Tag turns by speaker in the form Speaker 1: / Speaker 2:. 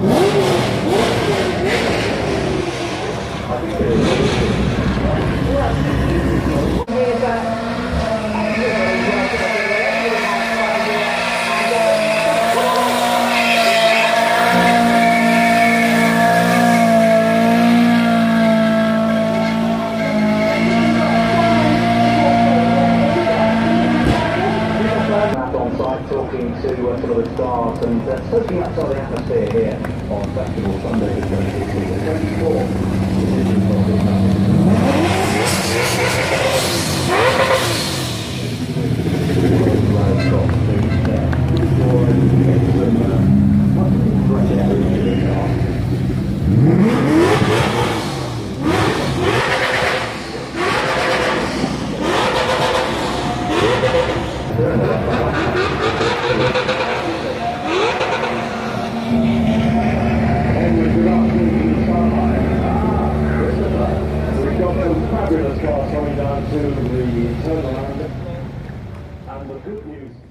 Speaker 1: Woo! Talking to uh, some of the stars and uh, soaking up some of the atmosphere here on Festival Sunday the 2016. the. And the good news